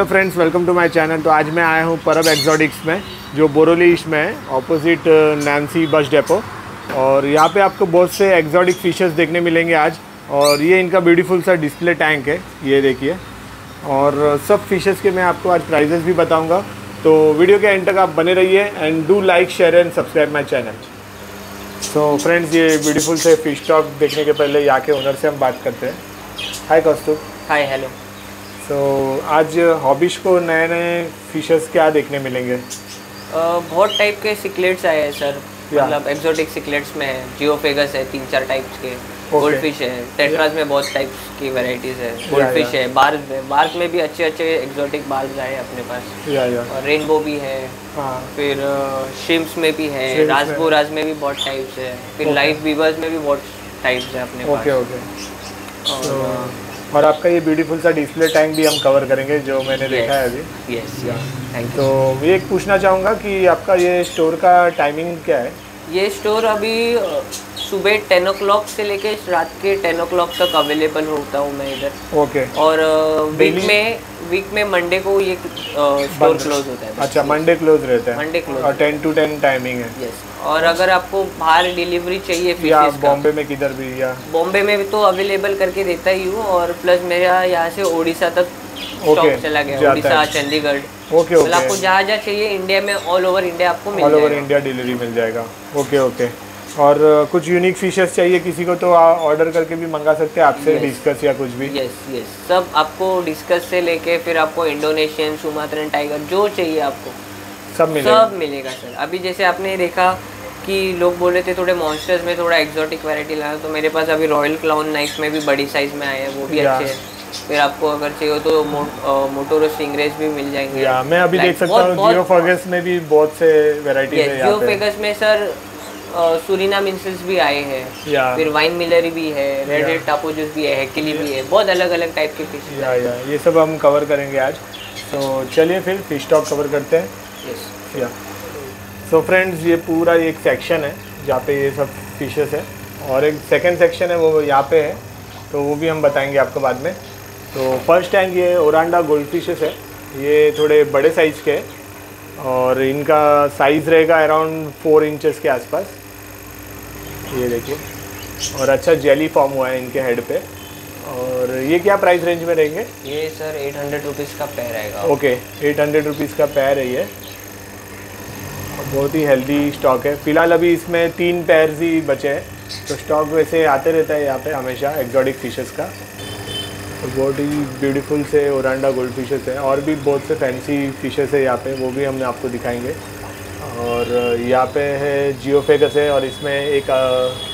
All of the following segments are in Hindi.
Hello friends welcome to my channel तो आज मैं आया हूँ परब एक्जॉटिक्स में, जो बोरोली में है ऑपोजिट नैन्सी बस डेपो और यहाँ पे आपको बहुत से एक्जॉटिक फिशेस देखने मिलेंगे आज। और ये इनका ब्यूटीफुल सा डिस्प्ले टैंक है, ये देखिए। और सब फिशेस के मैं आपको आज प्राइजेस भी बताऊँगा। तो वीडियो के एंड तक आप बने रहिए and do like share and subscribe my channel so friends ये ब्यूटीफुल से फ़िश स्टॉक देखने के पहले यहाँ के ओनर से हम बात करते हैं। हाय कौस्तुभ। हाय हेलो तो आज हॉबिश को नए नए फिशेस क्या देखने मिलेंगे? बहुत टाइप के सिकलेट्स आए हैं सर मतलब एक्सोटिक सिकलेट्स में है जियोफेगस है तीन चार टाइप्स के. गोल्ड फ़िश है टेट्रास में बहुत टाइप्स की वेराइटीज है. गोल्ड फ़िश है बार्स है बार्स में भी अच्छे अच्छे एक्सोटिक बार्स आए हैं अपने पास. या या और रेनबो भी है. हाँ. फिर शिम्स में भी है Shrimps में। राजबोराज में भी बहुत टाइप्स है. फिर लाइफ बीवर्स में भी बहुत टाइप्स है अपने पास. ओके तो और आपका ये ब्यूटीफुल सा डिस्प्ले टैंक भी हम कवर करेंगे जो मैंने yes, देखा है अभी। यस थैंक तो ये एक पूछना चाहूँगा कि आपका ये स्टोर का टाइमिंग क्या है? ये स्टोर अभी सुबह टेन ओ से लेके रात के टेन ओ तक अवेलेबल होता हूँ मैं इधर। Okay okay. और वीक में वीक में मंडे को ये स्टोर क्लोज होता है। अच्छा मंडे क्लोज रहता है। Close और टेन टू टेन टाइमिंग है। यस और अगर आपको बाहर डिलीवरी चाहिए या बॉम्बे में किधर भी या बॉम्बे में भी तो अवेलेबल करके देता ही हूँ और प्लस मेरा यहाँ से उड़ीसा तक Okay, चला गया उड़ीसा चंडीगढ़। ओके मतलब आपको जहाँ जहाँ चाहिए इंडिया में ऑल ओवर इंडिया आपको मिल ऑल ओवर इंडिया डिलीवरी मिल जाएगा। ओके ओके और uh, कुछ यूनिक फिशेस चाहिए किसी को तो ऑर्डर करके भी मंगा सकते हैं आपसे Yes. डिस्कस या कुछ भी। यस यस सब आपको डिस्कस से लेके फिर आपको इंडोनेशियन सुमात्रन टाइगर जो चाहिए आपको। सब मिलेगा सब मिलेगा। सर। अभी जैसे आपने देखा कि लोग बोल रहे थे थोड़े मॉन्स्टर्स में थोड़ा एक्सोटिक वैरायटी लाना तो मेरे पास अभी रॉयल क्लाउन नाइफ में भी बड़ी साइज़ में आए हैं वो भी अच्छे हैं। फिर आपको अगर चाहिए तो मो, मोटोरो स्टिंग्रेज भी मिल जाएँगे। या मैं अभी देख सकता हूँ बहुत- जियो फॉगस में भी बहुत से वेराइटीज है Yes, जियो पे। फेगस में सर सुरीना मिंसल्स भी आए हैं। फिर वाइन मिलर भी है रेड. रेड टापोजूस भी है हेकिली भी है बहुत अलग अलग टाइप के फ़िश या सब हम कवर करेंगे आज। तो चलिए फिर फ़िश स्टॉक कवर करते हैं। सो फ्रेंड्स ये पूरा एक सेक्शन है जहाँ पे ये सब फिशेस है। और एक सेकंड सेक्शन है वो यहाँ पे है। तो वो भी हम बताएँगे आपको बाद में। तो फ़र्स्ट टैंक ये ओरांडा गोल्ड फिशेस है। ये थोड़े बड़े साइज़ के हैं। और इनका साइज़ रहेगा अराउंड फोर इंचेस के आसपास। ये देखिए। और अच्छा जेली फॉर्म हुआ है इनके हेड पे। और ये क्या प्राइस रेंज में रहेंगे? ये सर एट हंड्रेड रुपीज़ का पैर आएगा ओके एट हंड्रेड रुपीज़ का पैर है ये। बहुत ही हेल्दी स्टॉक है। फ़िलहाल अभी इसमें तीन पैर ही बचे हैं। तो स्टॉक वैसे आते रहता है यहाँ पे हमेशा एक्जॉटिक फिशेस का। तो बहुत ही ब्यूटीफुल से ओरांडा गोल्ड फिशेस है। और भी बहुत से फैंसी फिशेस है यहाँ पे वो भी हमने आपको दिखाएँगे। और यहाँ पे है जियोफेगस है और इसमें एक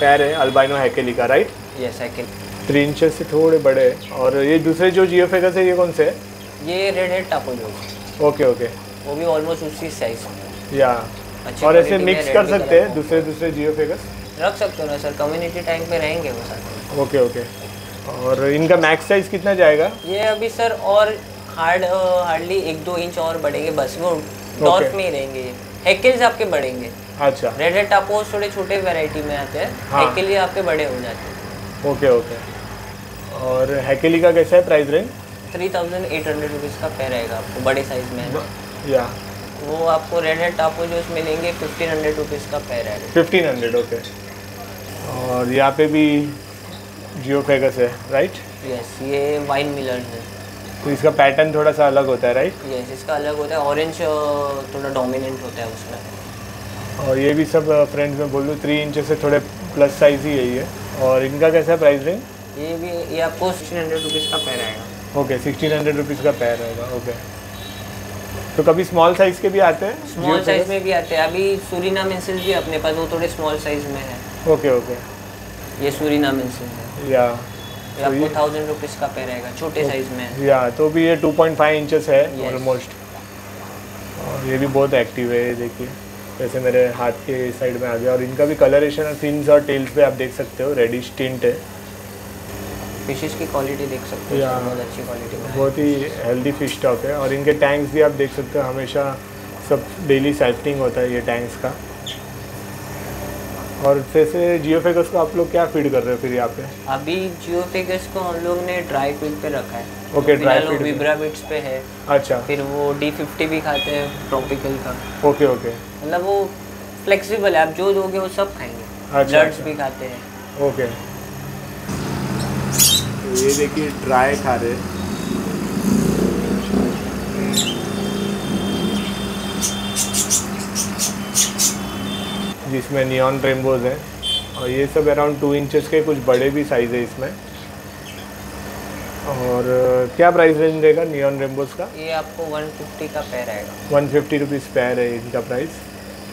पैर है अल्बाइनो हैकेली का right yes can three inches से थोड़े बड़े हैं। और ये दूसरे जो जियोफेगस है ये कौन से है? ये red head Tapajos okay okay वो भी ऑलमोस्ट उसी साइज़ या और ऐसे मिक्स कर सकते हैं दूसरे दूसरे जियो फेगस रख सकते हो ना सर कम्युनिटी टैंक पे रहेंगे वो साथ ओके ओके और इनका मैक्स साइज़ कितना जाएगा? ये अभी सर और हार्ड हार्डली एक दो इंच और बढ़ेंगे बस वो डॉर्फ में ही रहेंगे ये। हेकेल्स आपके बढ़ेंगे। अच्छा। रेड हेड टापोज थोड़े छोटे वैरायटी में आते हैं हाँ। हेकेल आपके बड़े हो जाते हैं। ओके ओके और हैकेली का कैसा है price range three thousand eight hundred rupees का पेयर आएगा आपको बड़े साइज़ में या वो आपको रेड हेड टापो टापोजोस मिलेंगे फिफ्टीन हंड्रेड रुपीज़ का पैर आएगा फिफ्टीन हंड्रेड ओके और यहाँ पे भी जियो फेगस है राइट यस ये वाइन मिलर है। तो इसका पैटर्न थोड़ा सा अलग होता है राइट यस इसका अलग होता है। ऑरेंज थोड़ा डोमिनेंट होता है उसमें। और ये भी सब फ्रेंड्स में बोल दूँ थ्री इंच से थोड़े प्लस साइज़ ही है। ये और इनका कैसा है प्राइस रेंज ये भी ये आपको सिक्सटीन हंड्रेड रुपीज़ का पैर आएगा। ओके सिक्सटीन हंड्रेड रुपीज़ का पैर रहेगा ओके तो कभी स्मॉल साइज़ के भी आते हैं? स्मॉल साइज़ में भी आते हैं। अभी सूरीना मिंसिल भी अपने पास वो थोड़े स्मॉल साइज़ में है। ओके ओके ये सूरीना मिंसिल है। या ये आपको थाउज़ेंड रुपीज़ का पेयर आएगा छोटे साइज़ में। या तो भी ये 2.5 इंचेस है ऑलमोस्ट और ये भी बहुत एक्टिव है ये देखिए। जैसे मेरे हाथ के साइड में आ गया। और इनका भी कलरेशन और फिन्स और टेल्स पे आप देख सकते हो रेडिश टिंट है। फिशेस की क्वालिटी देख सकते हो. बहुत अच्छी क्वालिटी में बहुत ही हेल्दी फ़िश स्टॉक है। और इनके टैंक्स भी आप देख सकते हो हमेशा सब डेली साइफ्टिंग होता है ये टैंक्स का। और जैसे जियो फेगस को आप लोग क्या फ़ीड कर रहे हो फिर यहाँ पे? अभी जियो फिगर्स को हम लोग ने ड्राई फ़ीड पे रखा है। Okay dry feed Vibra Bites पे। है। अच्छा। फिर वो डी फिफ्टी भी खाते हैं ट्रॉपिकल का। ओके ओके मतलब वो फ्लेक्सिबल है आप जो दोगे वो सब खाएँगे। अच्छा, अच्छा। भी खाते हैं। ओके ये देखिए ड्राई खा रहे जिसमें नियॉन रेनबोज हैं। और ये सब अराउंड टू इंचेस के कुछ बड़े भी साइज़ है इसमें। और क्या प्राइस रेंज रहेगा नियॉन रेनबोज का? ये आपको 150 का पैर आएगा। वन फिफ्टी रुपीज़ पैर है इनका प्राइस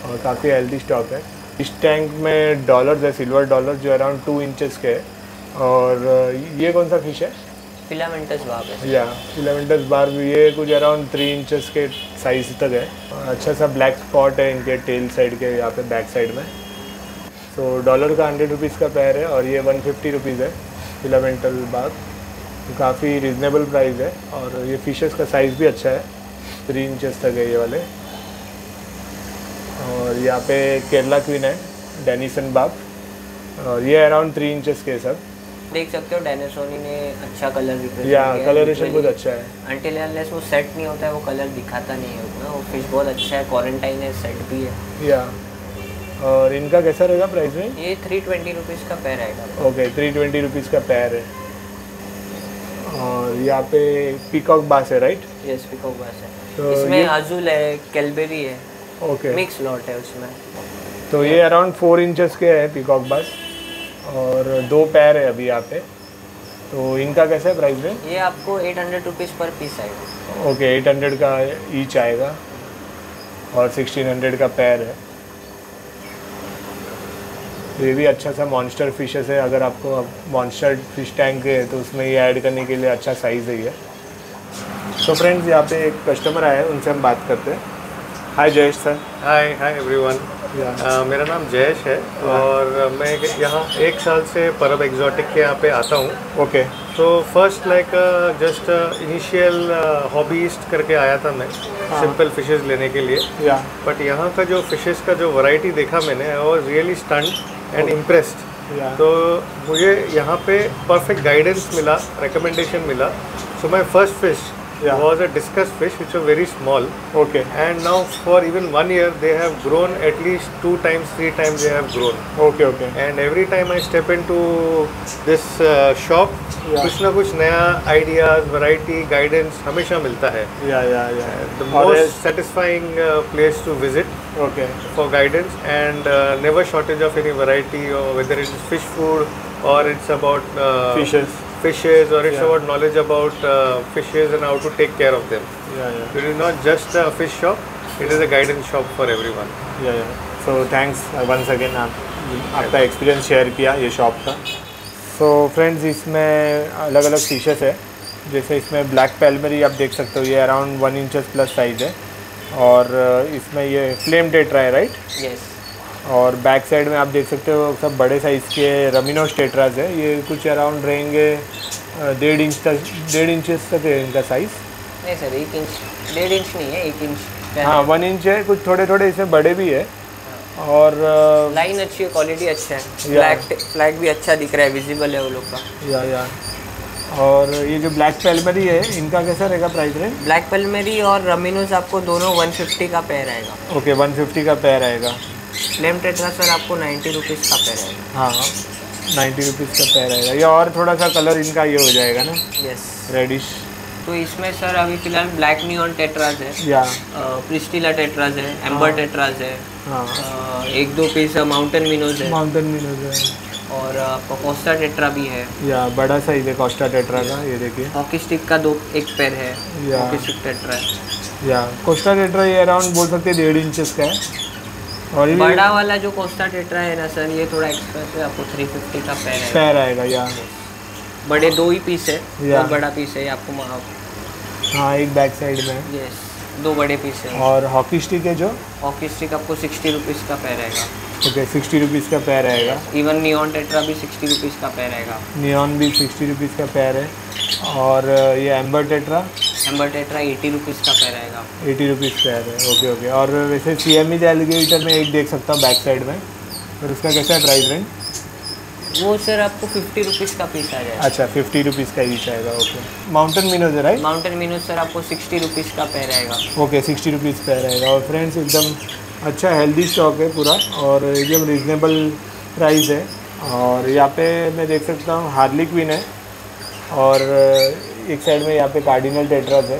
और काफ़ी हेल्दी स्टॉक है। इस टैंक में डॉलर्स है सिल्वर डॉलर जो अराउंड टू इंचेस के है। और ये कौन सा फ़िश है? फिलामेंटस है। या फिलामेंटस बार भी ये कुछ अराउंड थ्री इंचेस के साइज़ तक है। अच्छा सा ब्लैक स्पॉट है इनके टेल साइड के यहाँ पे बैक साइड में। तो डॉलर का हंड्रेड रुपीज़ का पैर है और ये वन फिफ्टी रुपीज़ है फिलामेंटल बाग तो काफ़ी रिजनेबल प्राइस है और ये फिशेस का साइज़ भी अच्छा है। थ्री इंचेस तक है ये वाले। और यहाँ पे केरला क्वीन है डेनिसन बाग और ये अराउंड थ्री इंचेस के सब। देख सकते हो डायनासोनी ने अच्छा कलर या कलरेशन बहुत अच्छा है। अनटिल अनलेस वो सेट नहीं होता है वो कलर दिखाता नहीं है उतना। वो फ़िश बहुत अच्छा है क्वारंटाइन है सेट भी है। या और इनका कैसा रहेगा प्राइस में? ये थ्री ट्वेंटी रुपीज़ का पैर आएगा। ओके थ्री ट्वेंटी रुपीज़ का पैर है। और यहाँ पे पीकॉक बास है राइट यस पिकॉक बास है। तो इसमें हाजुल है कैलबेरी है। ओके मिक्स लॉट है उसमें। तो ये अराउंड फोर इंचेस के है पीकॉक बास और दो पैर है अभी यहाँ पे तो इनका कैसा है प्राइस में ये आपको eight hundred rupees per piece आएगा। ओके एट हंड्रेड का ईच आएगा और सिक्सटीन हंड्रेड का पैर है। तो ये भी अच्छा सा मॉन्स्टर फिशेस है। अगर आपको अब मॉन्स्टर फ़िश टैंक है तो उसमें ये ऐड करने के लिए अच्छा साइज़ है ये। तो फ्रेंड्स यहाँ पे एक कस्टमर आया है उनसे हम बात करते हैं। Hi Jayesh sir hi hi everyone yeah मेरा नाम जयेश है और मैं यहाँ एक साल से परब एग्जॉटिक के यहाँ पे आता हूँ। ओके तो first like just initial hobbyist करके आया था मैं सिंपल फिशेस लेने के लिए। बट यहाँ का जो फिशेस का जो वैरायटी देखा मैंने I was really stunned and impressed तो मुझे यहाँ पे परफेक्ट गाइडेंस मिला रिकमेंडेशन मिला। So my first fish Yeah. was a discus fish which was very small okay and now for even one year they have grown at least two times three times they have grown okay okay and every time i step into this uh, shop Yeah. कुछ ना कुछ नया आइडियाज़ वैरायटी गाइडेंस हमेशा मिलता है या या या the और most satisfying uh, place to visit okay for guidance and uh, never shortage of any variety or whether it is fish food or it's about uh, fishes fishes or it's Yeah. about knowledge about uh, fishes and how to take care of them या या it is not just a fish shop it is a guidance shop for everyone या या सो थैंक्स वंस अगेन आप आपका एक्सपीरियंस शेयर किया ये शॉप का सो फ्रेंड्स इसमें अलग अलग फिशेस है जैसे इसमें ब्लैक पैलमरी आप देख सकते हो ये around one inches plus size है और uh, इसमें ये फ्लेम टेट्रा है राइट यस और बैक साइड में आप देख सकते हो सब बड़े साइज़ के रमिनोस टेट्राज है। ये कुछ अराउंड रहेंगे डेढ़ इंच तक डेढ़ इंचेस तक है इनका साइज़ नहीं सर एक इंच डेढ़ इंच नहीं है एक इंच हाँ वन इंच है कुछ थोड़े थोड़े इसमें बड़े भी है। और लाइन अच्छी है क्वालिटी अच्छा है। Yeah. फ्लैग फ्लैग भी अच्छा दिख रहा है विजिबल है वो लोग का। या या। और ये जो ब्लैक पैलमरी है इनका कैसा रहेगा प्राइस रेंज ब्लैक पेलमेरी और रमिनोज आपको दोनों 150 का पेयर आएगा। ओके okay, 150 का पैर आएगा। फ्लेम टेट्रा सर आपको 90 रुपीज़ का पेयर आएगा हाँ नाइन्टी रुपीज़ का पैर आएगा ये और थोड़ा सा कलर इनका ये हो जाएगा ना? यस रेडिश तो इसमें सर अभी फ़िलहाल ब्लैक नियॉन टेट्राज है। या। प्रिस्टिला टेट्राज है एम्बर हाँ। टेट्राज है। हाँ। अ, एक दो पीस माउंटेन मिनोज है। माउंटेन मिनोज है। और आपका कोस्टा टेट्रा भी है। या बड़ा साइज़ है कॉस्टा टेट्रा का ये देखिए। हॉकी स्टिक का दो एक पेयर है. हॉकी स्टिक टेट्रा है। या। कोस्टा टेट्रा ये अराउंड बोल सकते हैं डेढ़ इंचेस का है। और ये बड़ा वाला जो कोस्टा टेट्रा है ना सर ये थोड़ा एक्सप्रेस है आपको 350 का पेयर पैर आएगा या। बड़े दो ही पीस है. बहुत बड़ा पीस है आपको हाँ एक बैक साइड में। यस दो बड़े पीस है। और हॉकी स्टिक है जो? हॉकी स्टिक आपको सिक्सटी रुपीज़ का पैर आएगा। ओके सिक्सटी रुपीज़ का पैर आएगा। इवन नियॉन टेट्रा भी सिक्सटी रुपीज़ का पैर आएगा। नियॉन भी सिक्सटी रुपीज़ का पैर है। और ये amber tetra amber tetra eighty rupees का पैर आएगा एटी रुपीज़ पैर है ओके ओके और वैसे सी एम एलिगेटर में एक देख सकता हूँ बैक साइड में और उसका कैसा है प्राइस रेंज वो सर आपको फिफ्टी रुपीज़ का पीस आ जाएगा। अच्छा फिफ्टी रुपीज़ का ईच आएगा ओके माउंटेन मिनोज है राइट माउंटेन मीनू सर आपको सिक्सटी रुपीज़ का पैर आएगा ओके सिक्सटी रुपीज़ पैर रहेगा। और फ्रेंड्स एकदम अच्छा हेल्दी स्टॉक है पूरा और एकदम रिजनेबल प्राइस है। और यहाँ पे मैं देख सकता हूँ हार्ली क्वीन है। और एक साइड में यहाँ पे कार्डिनल टेट्रास है।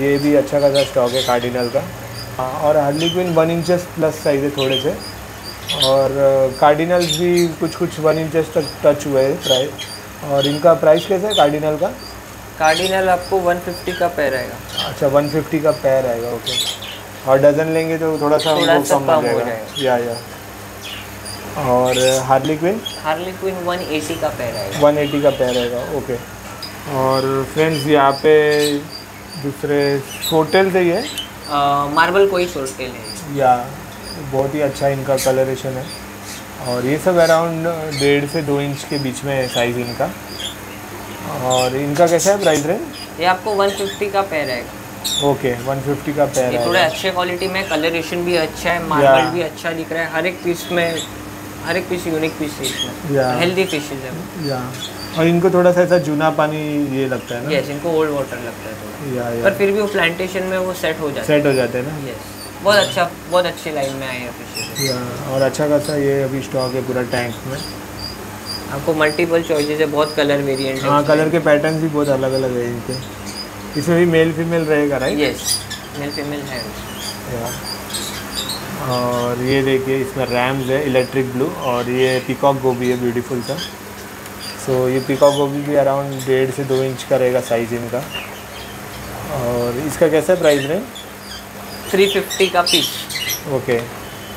ये भी अच्छा खासा स्टॉक है कार्डिनल का। हाँ, और harlequin one inches plus size है थोड़े से। और कार्डिनल्स भी कुछ कुछ वन इंचेस तक टच हुए हैं प्राइस और इनका प्राइस कैसा है कार्डिनल का? कार्डिनल आपको वन फिफ्टी का पैर आएगा। अच्छा 150 का पैर आएगा ओके और डजन लेंगे तो थोड़ा सा थोड़ा सा कम हो जाएगा। या या और harlequin harlequin one eighty का पेयर आएगा। 180 का पैर आएगा ओके और फ्रेंड्स यहाँ पे दूसरे होटल से ही है। मार्बल कोई सोल्टेल है। या बहुत ही अच्छा इनका कलरेशन है। और ये सब अराउंड डेढ़ से दो इंच के बीच में है साइज़ इनका। और इनका कैसा है प्राइस रेंज ये आपको वन फिफ्टी का पेयर आएगा ओके okay, 150 का पैर ये थोड़ा अच्छे क्वालिटी में कलरेशन भी अच्छा है मार्बल. भी अच्छा दिख रहा है। हर एक पीस में हर एक पीस यूनिक पीस है इसमें। हेल्दी फिशेज है। या। और इनको थोड़ा सा ऐसा जूना पानी ये लगता है ना? यस इनको ओल्ड वाटर लगता है थोड़ा। या या। पर फिर भी वो प्लांटेशन में वो सेट हो जाता सेट हो। जाते हैं ना? यस बहुत अच्छा बहुत अच्छी लाइन में आए हैं या और अच्छा खासा ये अभी स्टॉक है पूरा टैंक में। आपको मल्टीपल चॉइसेस है बहुत कलर वेरिएंट हाँ। कलर के पैटर्न भी बहुत अलग अलग है इनके। इसमें भी मेल फीमेल रहेगा राइट यस मेल फीमेल है। और ये देखिए इसमें रैम्स है इलेक्ट्रिक ब्लू और ये पिकॉक गोभी है ब्यूटीफुल सा। सो so, ये पिकॉक गोभी भी अराउंड डेढ़ से दो इंच का रहेगा साइज़ इनका। और इसका कैसा है प्राइस रेंज थ्री फिफ्टी का पीस ओके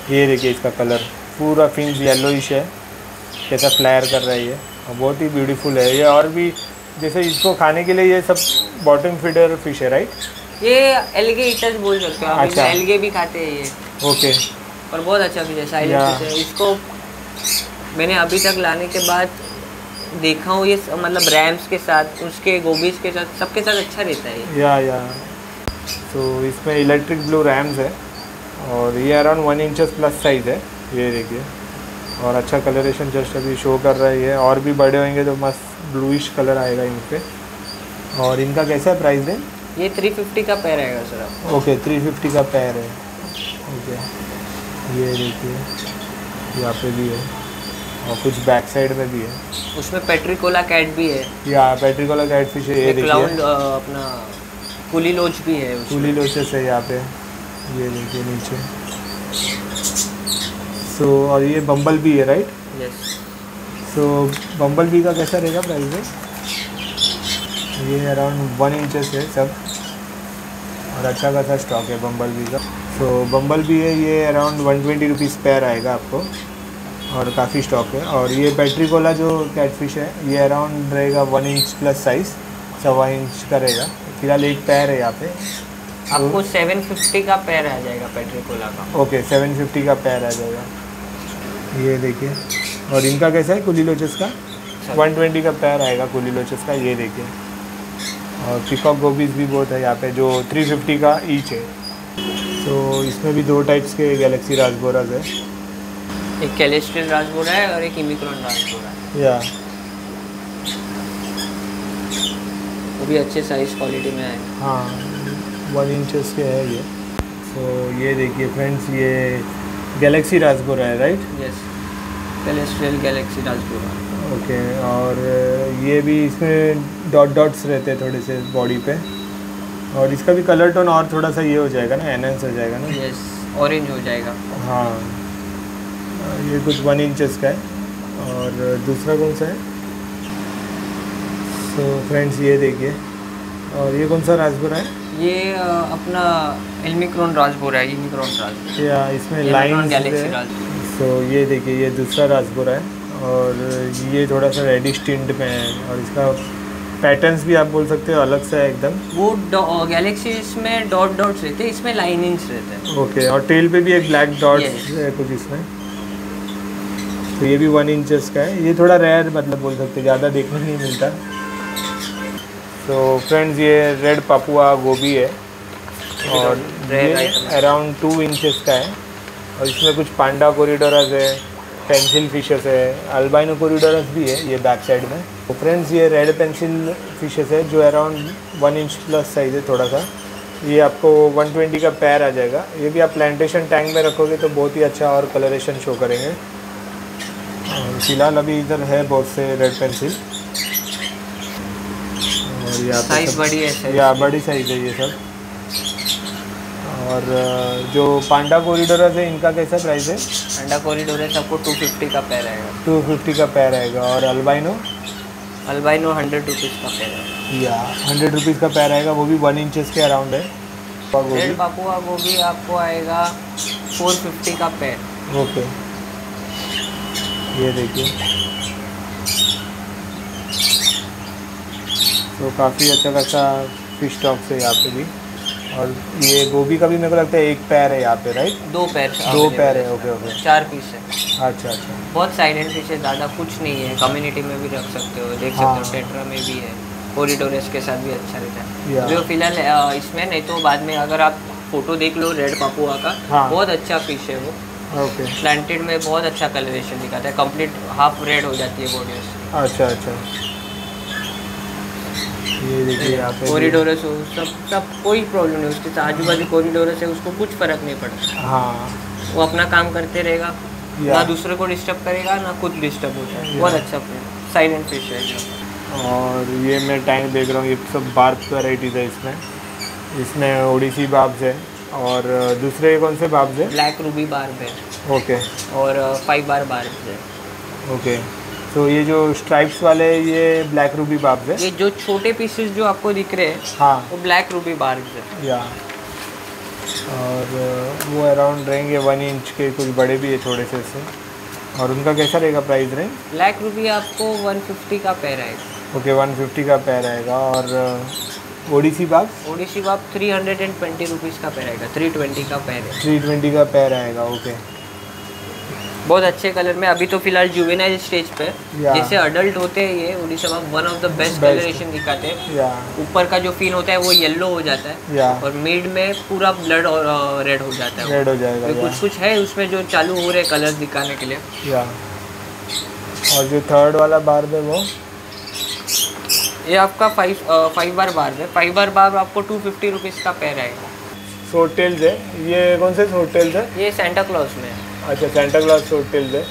ये देखिए इसका कलर पूरा फिंस येलोइश है। कैसा फ्लायर कर रहा है ये। और बहुत ही ब्यूटीफुल है। ये और भी जैसे इसको खाने के लिए ये सब बॉटम फीडर फ़िश है राइट ये एलगे ईटर्स बोल सकते हो। अच्छा। एलगे भी खाते हैं ये। ओके और बहुत अच्छा फ़िश है. साइलेंट फ़िश है। इसको मैंने अभी तक लाने के बाद देखा हूँ ये मतलब रैम्स के साथ उसके गोबीज के साथ सबके साथ अच्छा रहता है या। या तो इसमें इलेक्ट्रिक ब्लू रैम्स है और ये around one inches plus size है ये देखिए। और अच्छा कलरेशन जस्ट अभी शो कर रही है और भी बड़े होंगे तो मस्त ब्लूइश कलर आएगा इन पे। और इनका कैसा है प्राइस है? ये थ्री फिफ्टी का पैर आएगा सर आप ओके थ्री फिफ्टी का पैर है। ओके ये देखिए यहाँ पे भी है। और कुछ बैक साइड में भी है। उसमें पेट्रिकोला कैट भी है। या पेट्रिकोला कैट फ़िश है ये क्लाउन देखिए। अपना कुली लोच भी है उसमें। फूली लोचेस है यहाँ पे। ये देखिए नीचे। सो so, और ये बम्बल भी है राइट यस सो बम्बल भी का कैसा रहेगा प्राइस ये अराउंड वन इंचेस है सब। और अच्छा खासा स्टॉक है बम्बल बी का। सो so, बम्बल भी है ये अराउंड वन ट्वेंटी रुपीज़ पैर आएगा आपको। और काफ़ी स्टॉक है। और ये बैटरी कोला जो कैटफिश है ये अराउंड रहेगा वन इंच प्लस साइज़ सवा इंच का रहेगा। फ़िलहाल एक पैर है यहाँ पे। आपको सेवन फिफ्टी का पैर आ जाएगा बैटरी कोला का। ओके सेवन फिफ्टी का पैर आ जाएगा। ये देखिए। और इनका कैसा है कुली लोचस का? वन ट्वेंटी का पैर आएगा कुली लोचस का ये देखिए। और पिकॉक गोबीज भी बहुत है यहाँ पे जो थ्री फिफ्टी का ईच है। तो इसमें भी दो टाइप्स के गैलेक्सी राजबोराज है। एक कैलेस्ट्रियल राजबोरा है और एक इमिक्रॉन राजबोरा है। या। वो भी अच्छे साइज़ क्वालिटी में है। हाँ वन इंचेस के है ये। तो ये देखिए फ्रेंड्स ये गैलेक्सी राजबोरा है right yes celestial galaxy rasbora okay और ये भी इसमें डॉट डॉट्स रहते हैं थोड़े से बॉडी पे। और इसका भी कलर टोन और थोड़ा सा ये हो जाएगा ना एनहेंस हो जाएगा ना। यस ऑरेंज हो जाएगा। हाँ। ये कुछ वन इंचेस का है। और दूसरा कौन सा है? सो so, फ्रेंड्स ये देखिए। और ये कौन सा राजपुरा है? ये अपना एल्मिक्रॉन राजबोरा है इमिक्रॉन राजबोरा या इसमें लाइन राजबोरा सो ये देखिए ये दूसरा राजपुरा है। और ये थोड़ा सा रेडिश टिंट में है। और इसका पैटर्न्स भी आप बोल सकते हो अलग सा है एकदम। वो गैलेक्सी में डॉट डॉट्स रहते हैं इसमें लाइनिंग्स रहते हैं। ओके और टेल पे भी एक ब्लैक डॉट है कुछ इसमें। तो ये भी वन इंचेस का है। ये थोड़ा रेयर मतलब बोल सकते ज़्यादा देखने नहीं मिलता। तो फ्रेंड्स ये रेड पपुआ गोभी है। और ये अराउंड टू इंचेस का है। और इसमें कुछ पांडा कोरिडोरस है पेंसिल फिशेस है अल्बाइनो कोरिडोरस भी है ये बैक साइड में। तो फ्रेंड्स ये रेड पेंसिल फिशेस है जो around one inch plus size है थोड़ा सा। ये आपको 120 का पैर आ जाएगा। ये भी आप प्लांटेशन टैंक में रखोगे तो बहुत ही अच्छा और कलरेशन शो करेंगे। फ़िलहाल अभी इधर है बहुत से रेड पेंसिल और यहाँ साइज़ बड़ी है या बड़ी साइज़ है ये सब। और जो पांडा कोरिडोरस है इनका कैसा प्राइस है? पांडा कॉरिडोर है सबको टू फिफ्टी का पैर आएगा टू फिफ्टी का पैर आएगा और अल्बाइनो अल्बाइनो हंड्रेड रुपीज़ का पैर है या हंड्रेड रुपीज़ का पैर आएगा वो भी वन इंचेस के अराउंड है। और वो भी आपको आएगा फोर फिफ्टी का पैर ओके ये देखिए। तो काफ़ी अच्छा खासा फ़िश स्टॉक्स है यहाँ पे भी। और ये गोभी का भी मेरे को लगता है एक पैर है यहाँ पे राइट दो पैर दो पैर है ओके ओके चार पीस है। अच्छा अच्छा. बहुत साइलेंट फ़िश है ज़्यादा कुछ नहीं है कम्युनिटी में भी रख सकते हो देख हाँ। सकते हो टेट्रा में भी है। कोरिडोरस के साथ भी अच्छा रहता है। जो फ़िलहाल इसमें नहीं तो बाद में अगर आप फ़ोटो देख लो रेड पापुआ का हाँ। बहुत अच्छा फ़िश है वो। ओके प्लांटेड में बहुत अच्छा कलरेशन दिखाता है। कंप्लीट हाफ़ रेड हो जाती है बॉडी अच्छा अच्छा। ये देखिए कोरिडोरस हो। सब सब कोई प्रॉब्लम नहीं उसके साथ आजू बाजू कोरिडोरस है उसको कुछ फ़र्क नहीं पड़ता। हाँ। वो अपना काम करते रहेगा। ना दूसरे को डिस्टर्ब करेगा ना खुद डिस्टर्ब होता है। बहुत अच्छा साइलेंट फ़िश है और ये मैं टैंक देख रहा हूँ ये सब बार्ब वेराइटीज़ है इसमें। इसमें ओडिसी बाब्स है। और दूसरे कौन से बाब्स है? ब्लैक रूबी बार्ब है ओके। और फाइव बार बार्ब है ओके। तो ये जो स्ट्राइप्स वाले ये ब्लैक रूबी बाब्स है? ये जो छोटे पीसेस जो आपको दिख रहे हैं हाँ। वो ब्लैक रूबी बार्ब है। या। और वो अराउंड रहेंगे वन इंच के कुछ बड़े भी है थोड़े से से और उनका कैसा रहेगा प्राइस रेंज ब्लैक रूबी आपको 150 का पैर आएगा। ओके वन का पैर आएगा। और ओडिसी बाब्स ओडिसी बाप three hundred and twenty rupees का पैर आएगा थ्री ट्वेंटी का पैर है। थ्री ट्वेंटी का पैर आएगा ओके बहुत अच्छे कलर में अभी तो फ़िलहाल जुवेनाइल स्टेज पे। जैसे अडल्ट होते हैं ये उड़ीसा बाप one of the best colouration दिखाते हैं। ऊपर का जो फिन होता है वो येलो हो जाता है। और मिड में पूरा ब्लड और रेड हो जाता है। रेड हो जाएगा या कुछ कुछ है उसमें जो चालू हो रहे कलर दिखाने के लिए। या और जो थर्ड वाला बार्ब है वो? ये आपका फाइव फाइव बार बार है। फाइव बार बार आपको टू फिफ्टी रुपीज़ का पैर आएगा। शॉर्ट टेल्स है। ये कौन से शॉर्ट टेल्स है? ये सेंटा क्लॉज में है। अच्छा सेंटा क्लॉज शॉर्ट है।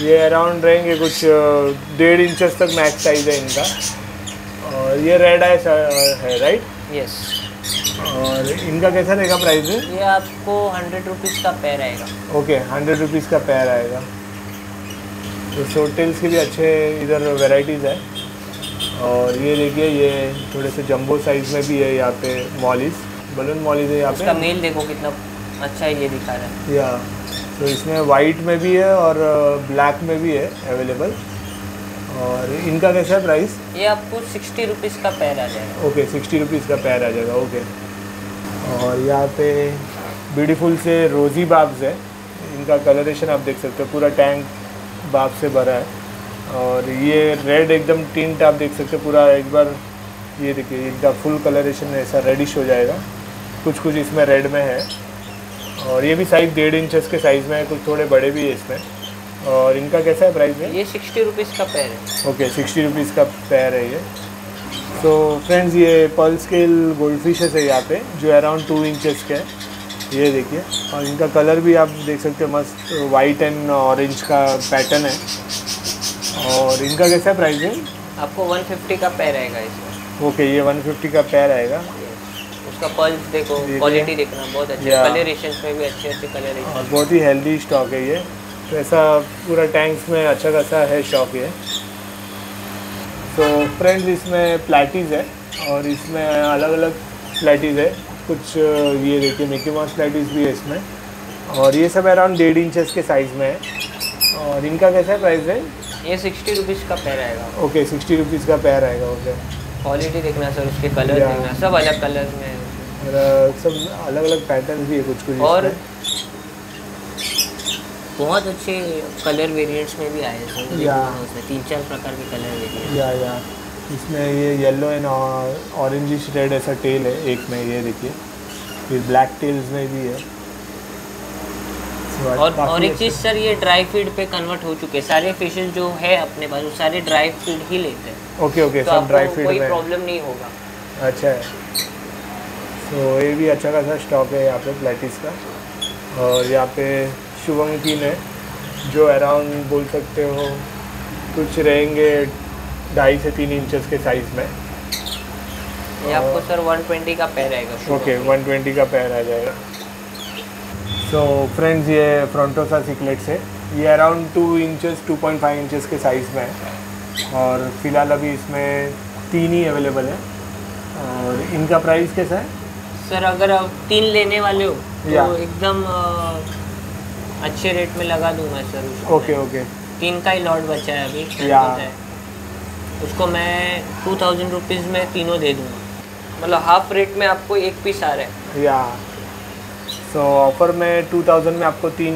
ये अराउंड रहेंगे कुछ डेढ़ इंचेस तक मैक्स साइज़ है इनका। और ये रेड आई है राइट यस और इनका कैसा रहेगा प्राइस ये आपको हंड्रेड रुपीज़ का पैर आएगा। ओके हंड्रेड रुपीज़ का पैर आएगा। तो शॉर्ट टेल्स के भी अच्छे इधर वेराइटीज़ है। और ये देखिए ये थोड़े से जंबो साइज़ में भी है यहाँ पे मॉलिस बलून मॉलिस है यहाँ पे। मेल देखो कितना अच्छा है ये दिखा रहा है। या तो इसमें वाइट में भी है और ब्लैक में भी है अवेलेबल और इनका कैसा है प्राइस ये आपको सिक्सटी रुपीज़ का पैर आ जाएगा। ओके सिक्सटी रुपीज़ का पैर आ जाएगा ओके और यहाँ पे ब्यूटीफुल से रोज़ी बाब्स है। इनका कलरेशन आप देख सकते हो पूरा टैंक बाब से भरा है। और ये रेड एकदम टिंट आप देख सकते हो पूरा एक बार ये देखिए इनका फुल कलरेशन ऐसा रेडिश हो जाएगा। कुछ कुछ इसमें रेड में है। और ये भी साइज़ डेढ़ इंचेस के साइज़ में है कुछ थोड़े बड़े भी है इसमें। और इनका कैसा है प्राइस है ये सिक्सटी रुपीज़ का पैर है। ओके सिक्सटी रुपीज़ का पैर है ये। तो फ्रेंड्स ये पर्ल स्केल गोल्ड फिशेस है यहाँ पे जो अराउंड टू इंचेस के है। ये देखिए और इनका कलर भी आप देख सकते हो मस्त वाइट एंड ऑरेंज का पैटर्न है। और इनका कैसा प्राइस है? आपको वन फिफ्टी का पैर आएगा इसमें ओके ये 150 का पैर आएगा। उसका पल्स देखो क्वालिटी देखना बहुत अच्छे। कलरेशन में भी अच्छे अच्छे कलरेशन बहुत ही हेल्दी स्टॉक है ये। तो ऐसा पूरा टैंक्स में अच्छा खासा है स्टॉक ये। तो फ्रेंड्स इसमें प्लेटीज़ है और इसमें अलग अलग प्लेटीज़ है। कुछ ये देखिए मिकी माउस प्लेटीज़ भी है इसमें। और ये सब अराउंड डेढ़ इंचेस के साइज़ में है। और इनका कैसा है प्राइस है? ये सिक्सटी रुपीज़ का पैर आएगा। ओके सिक्सटी रुपीज़ का पैर आएगा ओके क्वालिटी देखना सर उसके कलर देखना सब अलग कलर में है। सब अलग अलग पैटर्न भी है कुछ कुछ और बहुत अच्छे कलर वेरिएंट्स में भी आए हैं तीन चार प्रकार के कलर वेरिएंट या या इसमें ये येलो एंड ऑरेंजिश रेड ऐसा टेल है एक में ये देखिए। फिर ब्लैक टेल्स में भी है। और और एक चीज़ सर ये ड्राई फ़ीड पे कन्वर्ट हो चुके हैं। सारे फिशेज जो है अपने पास वो सारे ड्राई फ़ीड ही लेते हैं। ओके ओके तो सब ड्राई फ़ीड कोई प्रॉब्लम नहीं होगा। अच्छा है। तो ये भी अच्छा खासा स्टॉक है यहाँ पे प्लेटिस का। और यहाँ पे शुभम कीन है जो अराउंड बोल सकते हो कुछ रहेंगे ढाई से तीन इंचेस के साइज़ में। ये आपको सर 120 का पैर आएगा ओके 120 का पैर आ जाएगा। सो फ्रेंड्स ये फ्रंटोसा सिकलेट्स है। ये अराउंड टू इंचेस 2.5 इंचेस के साइज़ में है। और फ़िलहाल अभी इसमें तीन ही अवेलेबल है। और इनका प्राइस कैसा है? सर अगर आप तीन लेने वाले हो तो एकदम अच्छे रेट में लगा दूँगा सर उसको ओके ओके तीन का ही लॉट बचा है अभी या। है। उसको मैं टू थाउज़ेंड रुपीज़ में तीनों दे दूँगा। मतलब हाफ़ रेट में आपको एक पीस आ रहा है। या सो ऑफ़र में 2000 में आपको तीन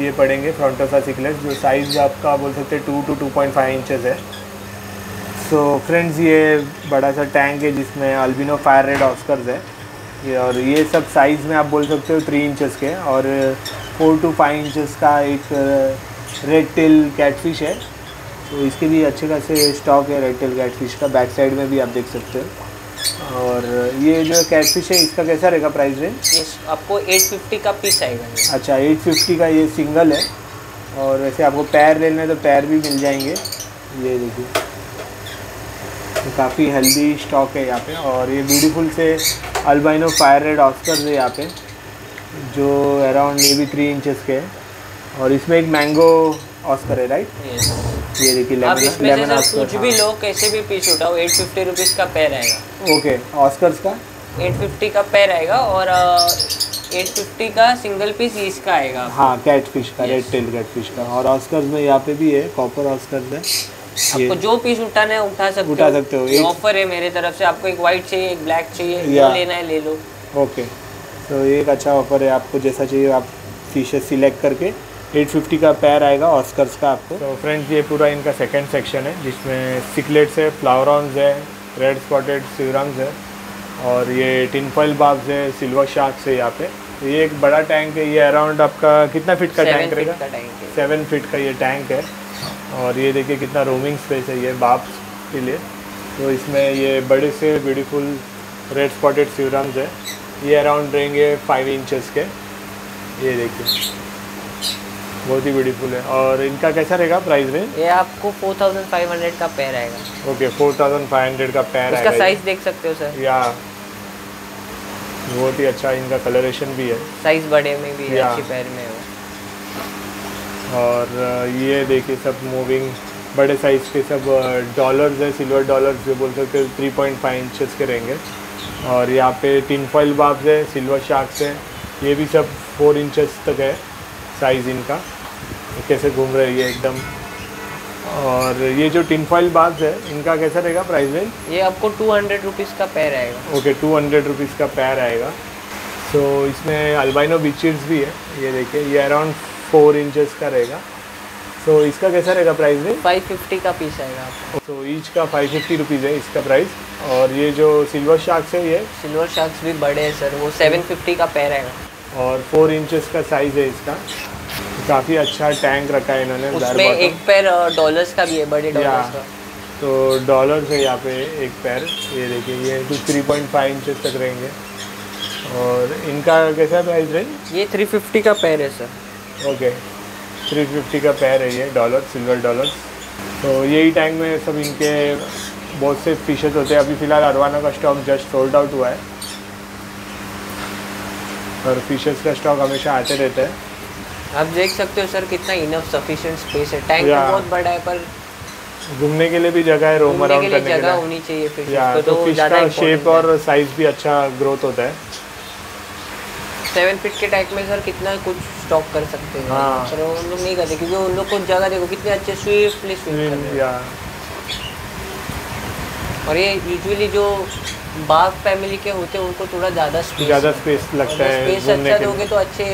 ये पड़ेंगे फ्रंटोसा सिकलेट्स जो साइज़ आपका बोल सकते हैं two two two point five inches है। सो फ्रेंड्स ये बड़ा सा टैंक है जिसमें अल्बिनो फायर रेड ऑस्कर्स है। ये और ये सब साइज़ में आप बोल सकते हो थ्री इंचज़ के और फोर टू फाइव इंचज़ का एक रेड टेल कैटफिश है। तो इसके भी अच्छे खासे स्टॉक है रेड टेल कैटफिश का। बैक साइड में भी आप देख सकते हो। और ये जो कैटफिश है इसका कैसा रहेगा प्राइस रेंज ये आपको 850 का पीस आएगा। अच्छा 850 का ये सिंगल है। और वैसे आपको पैर लेना है तो पैर भी मिल जाएँगे। ये देखिए। तो काफ़ी हेल्दी स्टॉक है यहाँ पे। और ये ब्यूटीफुल से अल्बाइनो फायर रेड ऑस्कर है यहाँ पे जो अराउंड ये भी थ्री इंचज़ के है। और इसमें एक मैंगो ऑस्कर है राइट. ये देखिए लेमन लेमन सर कुछ भी लो कैसे भी पीस उठाओ 850 रुपीज़ का पैर आएगा। ओके ऑस्कर्स का? 850 का पैर आएगा और अ, 850 का सिंगल पीस इसका आएगा। हाँ कैट फ़िश का रेड टेल कैट फ़िश का। और ऑस्कर्स में यहाँ पे भी है कॉपर ऑस्कर्स है। आपको जो पीस उठाना है उठा सकते उठा हो। सकते हो। ऑफ़र है मेरे तरफ़ से आपको एक वाइट चाहिए एक ब्लैक चाहिए जो लेना है ले लो। ओके तो ये एक अच्छा ऑफ़र है आपको जैसा चाहिए आप फिशेस सिलेक्ट करके 850 का पैर आएगा ऑस्कर्स का आपको। तो फ्रेंड्स ये पूरा इनका सेकंड सेक्शन है जिसमें सिकलेट्स है फ्लावरॉन्स है रेड स्पॉटेड सिवरम्स है और ये टिनफॉइल बाब्स है सिल्वर शार्क्स है यहाँ पे। तो ये एक बड़ा टैंक है ये अराउंड आपका कितना फिट का टैंक रहेगा? का टैंक है। सेवन फिट का ये टैंक है। और ये देखिए कितना रोमिंग स्पेस है ये बाप्स के लिए। तो इसमें ये बड़े से ब्यूटीफुल रेड स्पॉटेड सिवरम्स है। ये अराउंड रहेंगे फाइव इंचेस के। ये देखिए। बहुत ही ब्यूटीफुल है। और इनका कैसा रहेगा प्राइस रेंज ये आपको 4500 का पैर आएगा। ओके फाइव हंड्रेड का पैर इसका साइज़ देख सकते हो सर या बहुत ही अच्छा इनका कलरेशन भी है। साइज़ बड़े में भी है या। अच्छी पैर में है और ये देखिए सब मूविंग बड़े साइज़ के सब डॉलर्स है सिल्वर डॉलर्स जो बोल सकते हो थ्री पॉइंट फाइव इंचज़ के रहेंगे। और यहाँ पे टिन फॉइल बाब्स है सिल्वर शार्क्स है ये भी सब फोर इंचज़ तक है। साइज़ इनका। कैसे घूम रहे हैं ये एकदम? और ये जो टिन फॉइल बाब्स है इनका कैसा रहेगा प्राइस रेंज ये आपको टू हंड्रेड रुपीज़ का पैर आएगा। ओके टू हंड्रेड रुपीज़ का पैर आएगा। तो इसमें अल्बाइनो बीचिड्स भी है। ये देखिए ये अराउंड फोर इंचज़ का रहेगा। तो इसका कैसा रहेगा प्राइस रेंज फाइव फिफ्टी का पीस आएगा आपको। तो ईच का फाइव फिफ्टी रुपीज़ है इसका प्राइस और ये जो सिल्वर शार्क्स है ये? सिल्वर शार्क्स भी बड़े हैं सर वो सेवन फिफ्टी का पैर आएगा। और फोर इंचेस का साइज़ है इसका। काफ़ी अच्छा टैंक रखा है इन्होंने उसमें एक पैर डॉलर्स का भी है बड़े डॉलर्स का। तो डॉलर्स है यहाँ पे एक पैर ये देखिए ये कुछ थ्री पॉइंट फाइव इंचेस तक रहेंगे। और इनका कैसा प्राइस रेंज ये थ्री फिफ्टी का पैर है सर ओके थ्री फिफ्टी का पैर है ये डॉलर सिल्वर डॉलर तो यही टैंक में सब इनके बहुत से फिशेस होते हैं। अभी फ़िलहाल अरवाना का स्टॉक जस्ट सोल्ड आउट हुआ है। और फिशेस का स्टॉक हमेशा आते रहते हैं। आप देख सकते हो सर कितना इनफ सफिशिएंट स्पेस है। टैंक तो बहुत बड़ा है पर घूमने के लिए भी जगह है रोम अराउंड के लिए करने के जगह लिए। होनी चाहिए फ़िश तो तो फ़िश का शेप और साइज़ भी अच्छा ग्रोथ होता है। सेवन फीट के टैंक में सर कितना कुछ स्टॉक कर सकते हैं। हाँ। पर उन लोग नहीं करते क्योंकि उन लोग को जगह देखो कितने अच्छे स्विफ्टली स्विम कर रहे हैं। और ये यूजुअली जो बाघ फैमिली के होते हैं उनको थोड़ा ज़्यादा स्पेस ज़्यादा स्पेस लगता है स्पेस अच्छा दोगे तो अच्छे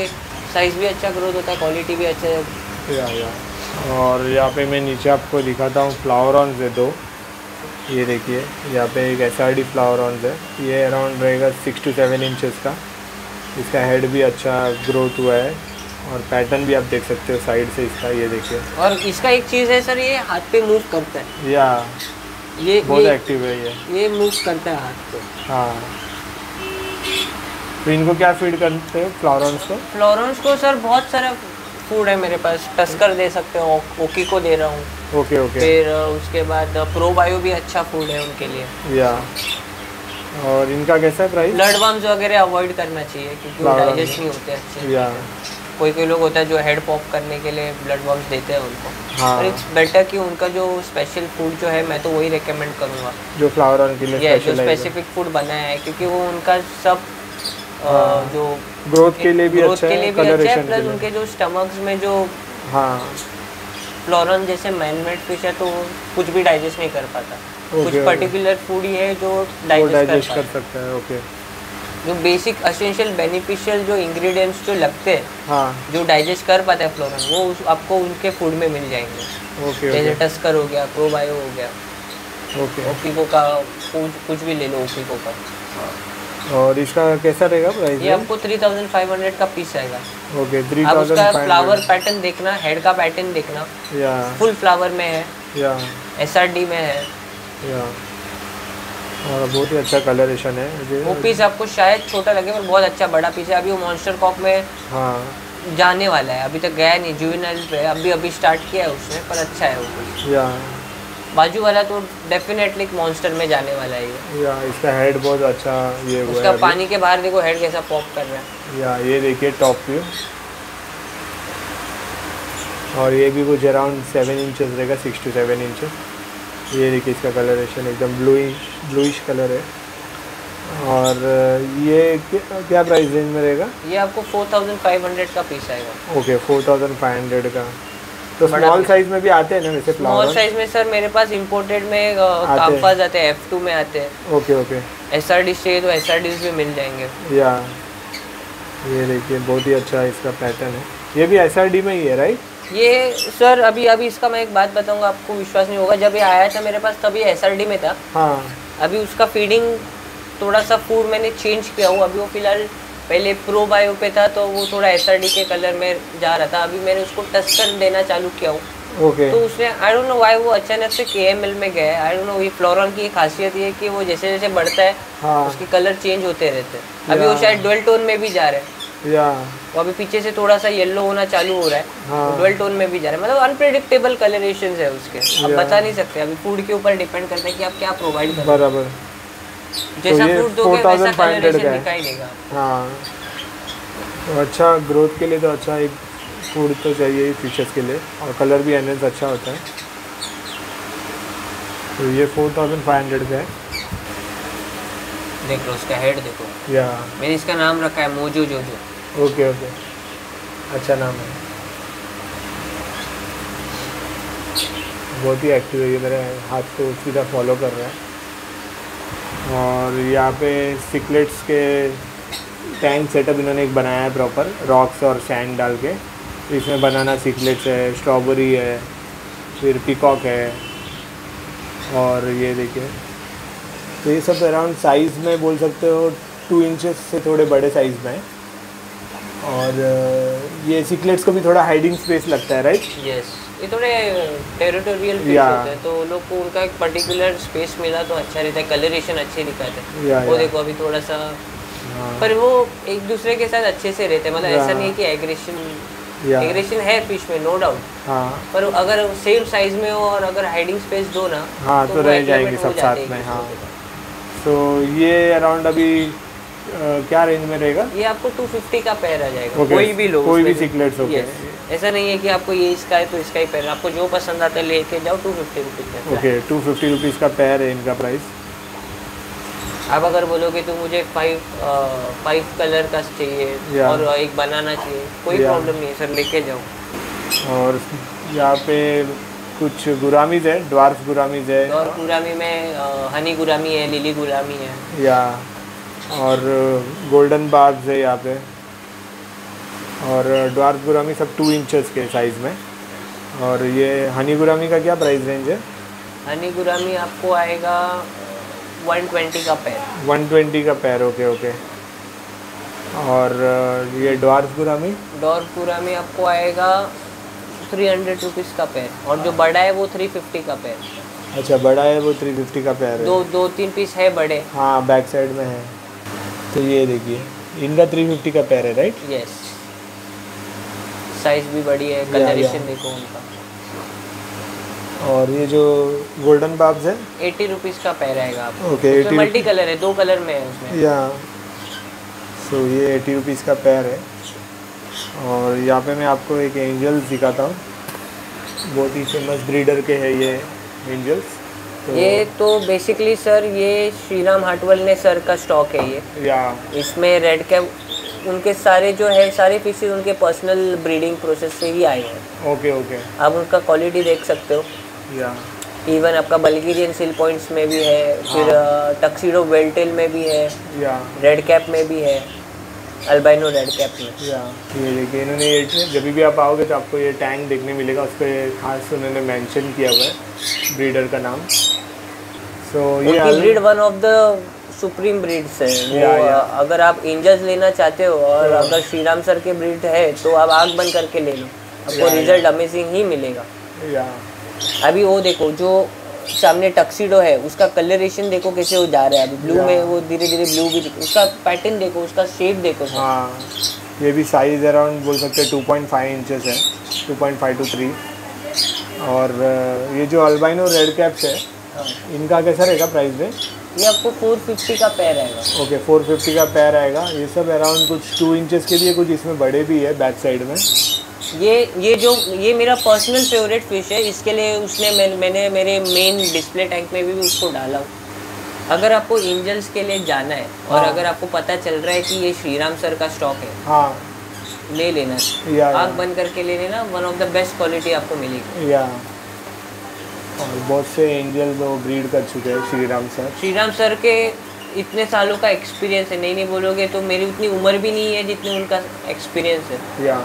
साइज़ भी अच्छा ग्रोथ होता है क्वालिटी भी अच्छा या या। और यहाँ पे मैं नीचे आपको दिखाता हूँ फ्लावर ऑन्स है दो ये देखिए यहाँ पे एक S R D flowerhorns है ये अराउंड रहेगा सिक्स टू सेवन इंचज़ का। इसका हेड भी अच्छा ग्रोथ हुआ है। और पैटर्न भी आप देख सकते हो साइड से इसका ये देखिए। और इसका एक चीज़ है सर ये हाथ पे मूव करता है। या। ये बहुत एक्टिव है ये। ये मूव करता है हाथ पे हाँ। तो इनको क्या फ़ीड करते हो फ्लावरॉन्स को? फ्लोरेंस को सर बहुत सारा फ़ूड है मेरे पास। टस्कर दे सकते हो ओकी को दे रहा हूँ। Okay okay. फिर उसके बाद प्रो बायो भी अच्छा फ़ूड है उनके लिए। या। और इनका कैसा है प्राइस ब्लड वर्म्स वगैरह अवॉइड करना चाहिए क्योंकि. डाइजेस्ट नहीं होते अच्छे। या। कोई कोई लोग होता है जो हेड पॉप करने के लिए ब्लड वर्म्स देते हैं उनको। हाँ। और इट्स बेटर कि उनका जो स्पेशल फ़ूड जो है मैं तो वही रेकमेंड करूँगा। जो फ्लावरॉन के लिए ये जो स्पेसिफिक फ़ूड बनाया है क्योंकि वो उनका सब हाँ। जो ग्रोथ के लिए भी ग्रोथ अच्छा के है लिए भी अच्छा है प्लस उनके जो स्टमक्स में जो हाँ। फ्लोरन जैसे मैनमेड फ़िश है तो कुछ भी डाइजेस्ट नहीं कर पाता। कुछ. पर्टिकुलर फ़ूड ही है जो डाइजेस्ट कर सकता है ओके है जो बेसिक असेंशियल बेनिफिशियल जो इंग्रेडिएंट्स जो लगते हैं हाँ। जो डाइजेस्ट कर पाता है फ्लोरन वो उस, आपको उनके फ़ूड में मिल जाएँगे। ओके जैसे टस्कर हो गया प्रोबायो हो गया। ओके ओपीको का कुछ कुछ भी ले लो ओपीको का। और इसका कैसा रहेगा प्राइस ये आपको 3500 का पीस आएगा। ओके थ्री आप उसका फ्लावर पैटर्न देखना हेड का पैटर्न देखना। या फुल फ्लावर में है। या एस में है। या और बहुत ही अच्छा कलरेशन है। वो पीस आपको शायद छोटा लगे पर बहुत अच्छा बड़ा पीस है। अभी वो मॉन्स्टर कॉक में हाँ। जाने वाला है। अभी तक गया नहीं जुवेनाइल पे। अभी अभी स्टार्ट किया है उसने पर अच्छा है वो पीस या। बाजू वाला तो डेफिनेटली मॉन्स्टर में जाने वाला है ये या इसका हेड बहुत अच्छा ये हुआ उसका है। पानी के बाहर देखो हेड कैसा पॉप कर रहा है। या ये देखिए टॉप व्यू और ये भी कुछ अराउंड सेवन इंचेस रहेगा सिक्स टू सेवन इंचेस ये देखिए इसका कलरेशन एकदम ब्लूइश ब्लूइश कलर है। और ये क्या- प्राइस रेंज में रहेगा? ये आपको 4500 का पीस आएगा। Okay four thousand five hundred का। तो स्मॉल साइज़ में भी आते हैं ना वैसे स्मॉल साइज़ में सर मेरे पास इंपोर्टेड में आते हैं। काम्पास आते हैं एफ़ में आते हैं। Okay okay S R D चाहिए तो एस आर भी मिल जाएँगे। या ये देखिए बहुत ही अच्छा इसका पैटर्न है। ये भी एस आर डी में ही है राइट ये सर अभी अभी इसका मैं एक बात बताऊँगा आपको विश्वास नहीं होगा जब ये आया था मेरे पास तभी एस में था। हाँ। अभी उसका फीडिंग थोड़ा सा फ़ूड मैंने चेंज किया हूँ अभी वो फ़िलहाल पहले प्रो बायो पे था तो वो थोड़ा एसआरडी के कलर में जा रहा था अभी मैंने उसको टस्कर देना चालू किया हूँ। ओके। तो उसने आई डोंट नो व्हाई वो अचानक से के में गया है आई डोंट नो ये फ्लोरॉन की खासियत ये कि वो जैसे जैसे बढ़ता है हाँ। उसके कलर चेंज होते रहते हैं। अभी वो शायद डुअल टोन में भी जा रहे है। या। वो अभी पीछे से थोड़ा सा येलो होना चालू हो रहा है। हाँ। डुअल टोन में भी जा रहा है। मतलब अनप्रिडिक्टेबल कलरेशन है उसके। आप बता नहीं सकते। अभी फ़ूड के ऊपर डिपेंड करता है कि आप क्या प्रोवाइड करें बराबर। जैसा फ़ूड दोगे वैसा कलरेशन दिखाई देगा। हाँ। तो अच्छा ग्रोथ के लिए तो अच्छा एक फ़ूड तो चाहिए ही फिशेस के लिए। और कलर भी एनहेंस अच्छा होता है। तो ये फोर थाउज़ेंड फाइव हंड्रेड का है। देख लो उसका हेड देखो। या। मैंने इसका नाम रखा है मोजो जोजो ओके ओके। अच्छा नाम है। बहुत ही एक्टिव है ये मेरे हाथ को सीधा फॉलो कर रहा है। और यहाँ पे सिकलेट्स के टैंक सेटअप इन्होंने एक बनाया है प्रॉपर रॉक्स और सैंड डाल के। इसमें बनाना सिकलेट्स है स्ट्रॉबेरी है, फिर पिकॉक है। और ये देखिए तो ये सब अराउंड साइज़ में बोल सकते हो टू इंचेस से थोड़े बड़े साइज़ में। है और ये सिकलेट्स को भी थोड़ा हाइडिंग स्पेस लगता है राइट यस ये थोड़े टेरिटोरियल फ़िश. होते हैं तो लोग को उनका एक पर्टिकुलर स्पेस मिला तो अच्छा रहता है कलरेशन अच्छे दिखाते हैं। वो देखो अभी थोड़ा सा हाँ। पर वो एक दूसरे के साथ अच्छे से रहते हैं मतलब ऐसा नहीं है कि एग्रेशन एग्रेशन है फ़िश में नो डाउट हाँ। पर अगर सेम साइज़ में हो और अगर हाइडिंग स्पेस दो ना हाँ तो वो रह जाएगी सब साथ में हाँ। तो ये अराउंड अभी क्या रेंज में रहेगा? ये आपको 250 का पैर आ जाएगा। Okay. कोई भी लो कोई भी cichlids, okay. ऐसा नहीं है कि आपको ये इसका है तो इसका ही पैर आपको जो पसंद आता है लेके जाओ two fifty rupees okay two fifty rupees का पैर है इनका प्राइस आप अगर बोलोगे तो मुझे फाइव फाइव कलर का चाहिए और एक बनाना चाहिए कोई प्रॉब्लम नहीं है सर लेके जाओ। और यहाँ पे कुछ गुरामीज है ड्वार्फ गुरामीज है। और गुरामी में हनी गुरामी है लिली गुरामी है। या और गोल्डन बार्ब्स है यहाँ पे। और ड्वार्फ गुरामी सब टू इंचेस के साइज़ में। और ये हनी गुरामी का क्या प्राइस रेंज है? हनी गुरामी आपको आएगा वन ट्वेंटी का पैर 120 का पैर ओके ओके और ये ड्वार्फ गुरामी डॉर पूरा में आपको आएगा थ्री हंड्रेड रुपीज़ का पैर और जो बड़ा है वो थ्री फिफ्टी का पैर अच्छा बड़ा है वो थ्री फिफ्टी का पैर है। दो दो तीन पीस है बड़े। हाँ बैक साइड में है। तो ये देखिए इनका थ्री फिफ्टी का पैर है राइट यस साइज़ भी बड़ी है। कलरेशन देखो उनका। और ये जो गोल्डन बाब्स है? एट्टी रुपीज़ का पेयर आएगा आपको। ओके एटी मल्टी कलर है दो कलर में है उसमें। या सो ये एटी रुपीज़ का पैर है। और यहाँ पे मैं आपको एक एंजल्स दिखाता हूँ। बहुत ही फ़ेमस ब्रीडर के है ये एंजल्स ये तो बेसिकली सर ये श्रीराम हाटवल ने सर का स्टॉक है ये। या। इसमें रेड कैप उनके सारे जो है सारे पीसेस उनके पर्सनल ब्रीडिंग प्रोसेस से ही आए हैं। ओके ओके आप उनका क्वालिटी देख सकते हो। या। इवन आपका बल्गेरियन सिल पॉइंट्स में भी है फिर टक्सीडो वेल्टेल में भी है या। रेड कैप में भी है। अल्बाइनो रेड कैप में। या ये देखिए इन्होंने ये जब भी आप आओगे तो आपको ये टैंक देखने मिलेगा उस पर खास उन्होंने मेंशन किया हुआ है ब्रीडर का नाम। सो so, ये breed one of the supreme breeds है। Yeah, yeah. अगर आप एंजल्स लेना चाहते हो और अगर श्री राम सर के ब्रीड है तो आप आग बंद करके ले लो। आपको। रिज़ल्ट अमेजिंग ही मिलेगा। या अभी वो देखो जो सामने टक्सीडो है उसका कलरेशन देखो कैसे वो जा रहा है अभी। ब्लू में वो धीरे धीरे ब्लू भी उसका पैटर्न देखो उसका शेप देखो हाँ ये भी साइज़ अराउंड बोल सकते हैं टू पॉइंट फाइव इंचेस है two point five two three और ये जो अल्बाइनो रेड कैप्स है इनका कैसा रहेगा प्राइस में ये आपको 450 का पैर आएगा। ओके फोर फिफ्टी का पैर आएगा। ये सब अराउंड कुछ टू इंचेस के लिए कुछ इसमें बड़े भी है बैक साइड में। ये ये जो ये मेरा पर्सनल फेवरेट फ़िश है इसके लिए उसने मैं, मैंने मेरे मेन डिस्प्ले टैंक में भी उसको डाला हूँ। अगर आपको एंजल्स के लिए जाना है और हाँ। अगर आपको पता चल रहा है कि ये श्रीराम सर का स्टॉक है हाँ। ले लेना। आग बंद करके ले लेना one of the best quality आपको मिलेगी। या। और बहुत से एंजल वो ब्रीड कर चुके हैं श्री राम सर श्रीराम सर के इतने सालों का एक्सपीरियंस है। नहीं नहीं बोलोगे तो मेरी उतनी उम्र भी नहीं है जितनी उनका एक्सपीरियंस है। या।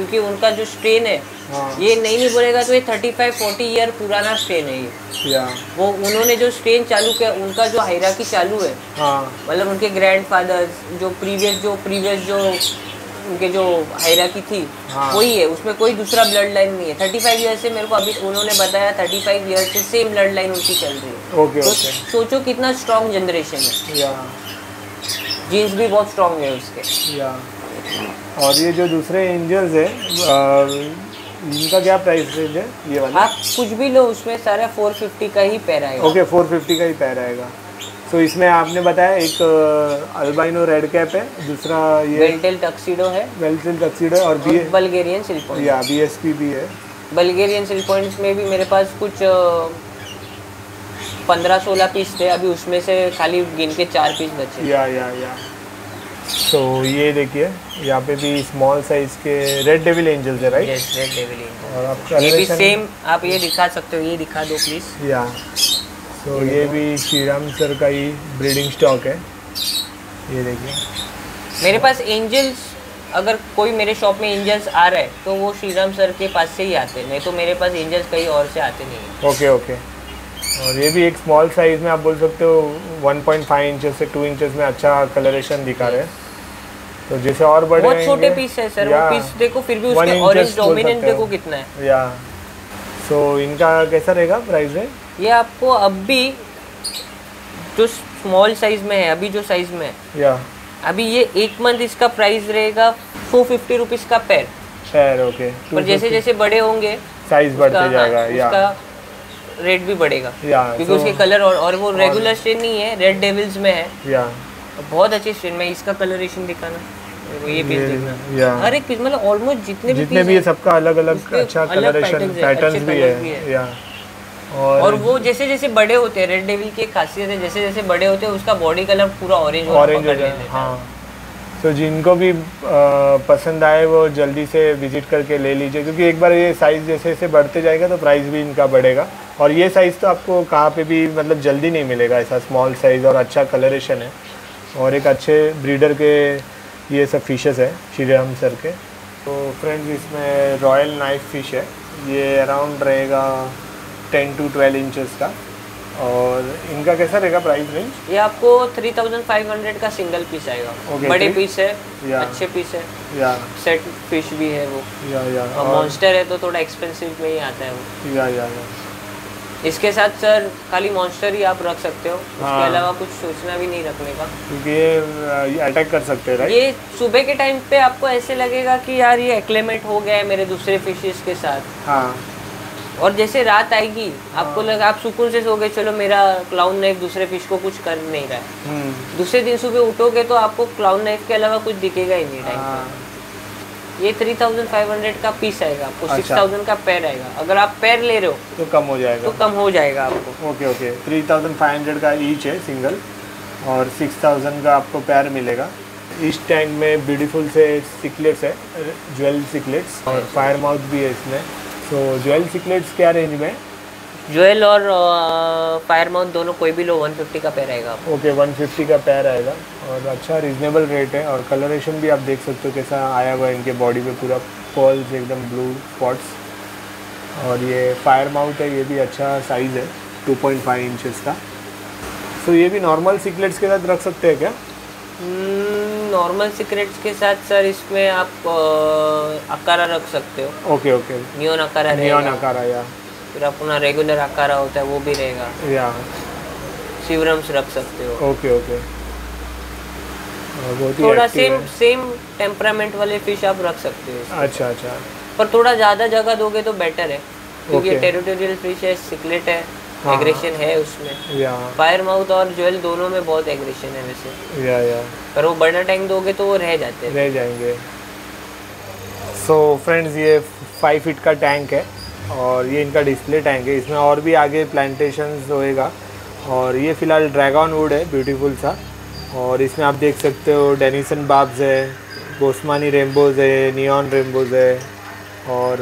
क्योंकि उनका जो स्ट्रेन है हाँ। ये नहीं नहीं बोलेगा तो ये थर्टी फाइव फोर्टी ईयर पुराना स्ट्रेन है ये। वो उन्होंने जो स्ट्रेन चालू किया उनका जो हायराकी चालू है हाँ। मतलब उनके ग्रैंडफादर्स जो प्रीवियस जो प्रीवियस जो उनके जो हायराकी थी हाँ। वही है उसमें कोई दूसरा ब्लड लाइन नहीं है। थर्टी फाइव ईयर से मेरे को अभी उन्होंने बताया थर्टी फाइव ईयर से सेम ब्लड लाइन उनकी चल रही है। ओके तो ओके। सोचो कितना स्ट्रॉन्ग जनरेशन है। जीन्स भी बहुत स्ट्रॉन्ग है उसके। या। और ये जो दूसरे एंजल्स है इनका क्या प्राइस रेंज है? ये वाला? आप कुछ भी लो उसमें सारा फोर फिफ्टी का ही पैर आएगा। ओके फोर फिफ्टी का ही पैर आएगा। तो इसमें आपने बताया एक अल्बाइनो रेड कैप है दूसरा ये वेल्टेल टक्सीडो है। वेल्सिल टक्सीडो है और बी बल्गेरियन सिल्क या बी एस पी भी है। बल्गेरियन सिल्क पॉइंट्स में भी मेरे पास कुछ पंद्रह सोलह पीस थे अभी उसमें से खाली गिन के चार पीस बचे। या या या। तो ये देखिए यहाँ पे भी स्मॉल साइज़ के रेड डेविल एंजल्स है राइट यस रेड डेविल और आप ये भी सेम आप ये दिखा सकते हो ये दिखा दो प्लीज़ या तो ये भी श्री राम सर का ही ब्रीडिंग स्टॉक है. ये देखिए. मेरे पास एंजल्स अगर कोई मेरे शॉप में एंजल्स आ रहा है तो वो श्रीराम सर के पास से ही आते हैं. नहीं तो मेरे पास एंजल्स कहीं और से आते नहीं ओके ओके और ये भी एक स्मॉल साइज़ में आप बोल सकते हो 1.5 इंचेस से 2 इंचेस में अच्छा कलरेशन दिखा रहे हैं। तो जैसे और बड़े बहुत छोटे पीस है सर वो पीस देखो फिर भी उसके ऑरेंज हो। देखो कितना है। या सो so, इनका कैसा रहेगा प्राइस है ये आपको अब भी जो स्मॉल साइज़ में है अभी जो साइज़ में है या। अभी ये एक मंथ इसका प्राइस रहेगा फोर फिफ्टी रुपीज़ का पैर पैर ओके पर जैसे जैसे बड़े होंगे साइज़ बढ़ते जाएगा हाँ, या। रेट भी बढ़ेगा क्योंकि उसके कलर और, और वो रेगुलर स्ट्रेन नहीं है रेड डेविल्स में है। या बहुत अच्छी स्ट्रेन में इसका कलरेशन दिखाना। ये पीस देखना। हर एक पीस मतलब ऑलमोस्ट जितने भी जितने भी है सबका अलग अलग अच्छा कलरेशन पैटर्न्स भी है। या और और वो जैसे जैसे बड़े होते हैं रेड डेविल की खासियत है जैसे जैसे बड़े होते हैं उसका बॉडी कलर पूरा ऑरेंज ऑरेंज हो जाए हाँ। तो जिनको भी अ, पसंद आए वो जल्दी से विज़िट करके ले लीजिए क्योंकि एक बार ये साइज़ जैसे जैसे बढ़ते जाएगा तो प्राइस भी इनका बढ़ेगा। और ये साइज़ तो आपको कहाँ पे भी मतलब जल्दी नहीं मिलेगा। ऐसा स्मॉल साइज़ और अच्छा कलरेशन है और एक अच्छे ब्रीडर के ये सब फिशेस है श्रीराम सर के। तो फ्रेंड्स इसमें रॉयल नाइफ फ़िश है। ये अराउंड रहेगा टेन टू ट्वेल्व इंचेस का। और इनका कैसा रहेगा प्राइस रेंज ये आपको 3500 का सिंगल पीस आएगा। Okay, बड़े पीस है Yeah. अच्छे पीस है। या। सेट फ़िश भी है वो। या या। मॉन्स्टर है तो थोड़ा एक्सपेंसिव में ही आता है वो। या या या। इसके साथ सर खाली मॉन्स्टर ही आप रख सकते हो। उसके हाँ। अलावा कुछ सोचना भी नहीं रखने का। क्योंकि ये अटैक कर सकते हैं ये सुबह के टाइम पे आपको ऐसे लगेगा कि यार ये एक्लेमेट हो गया है मेरे दूसरे फिशेस के साथ। हाँ। और जैसे रात आएगी आपको लगा आप सुकून से सोगे चलो मेरा क्लाउन नाइफ दूसरे फ़िश को कुछ कर नहीं रहा है। हम्म। दूसरे दिन सुबह उठोगे तो आपको क्लाउन नाइफ के अलावा कुछ दिखेगा ही नहीं टाइम हाँ। ये 3500 का पीस आएगा आपको सिक्स अच्छा। 6000 का पैर आएगा। अगर आप पैर ले रहे हो तो कम हो जाएगा। तो कम हो जाएगा आपको। Okay okay. Three thousand five hundred का ईच है सिंगल और सिक्स थाउज़ेंड का आपको पैर मिलेगा। इस टैंक में ब्यूटीफुल से सिकलेट्स है ज्वेल सिकलेट्स और फायर माउथ भी है इसमें। तो ज्वेल सिकलेट्स क्या रेंज में? ज्वेल और फायर माउंट दोनों कोई भी लो 150 का पैर आएगा ओके ओके 150 का पैर आएगा। और अच्छा रीजनेबल रेट है। और कलरेशन भी आप देख सकते हो कैसा आया हुआ है इनके बॉडी पे पूरा। पर्ल्स एकदम ब्लू स्पॉट्स और ये फायर माउंट है ये भी अच्छा साइज़ है 2.5 पॉइंट का। तो ये भी नॉर्मल सिकलेट्स के साथ रख सकते हैं क्या? नॉर्मल सिगरेट्स के साथ सर इसमें आप अकारा रख सकते हो। Okay okay neon acara neon आकार या फिर अपना रेगुलर अकारा होता है वो भी रहेगा। या। शिवरम्स रख सकते हो। Okay okay. ही थोड़ा सेम सेम टेम्परामेंट वाले फ़िश आप रख सकते हो अच्छा अच्छा। पर थोड़ा ज़्यादा जगह दोगे तो बेटर है क्योंकि. टेरिटोरियल फ़िश है सिकलेट है हाँ। एग्रेशन है उसमें। या। फायर माउथ और ज्वेल दोनों में बहुत एग्रेशन है वैसे। या या। पर वो बड़ा टैंक दोगे तो वो रह जाते हैं। रह जाएँगे। सो so, फ्रेंड्स ये फाइव फीट का टैंक है। और ये इनका डिस्प्ले टैंक है। इसमें और भी आगे प्लांटेशन होएगा। और ये फ़िलहाल ड्रैगन वुड है ब्यूटीफुल सा। और इसमें आप देख सकते हो डेनिसन बाब्स है गोस्मानी रेम्बोज है नियॉन रेम्बोज है और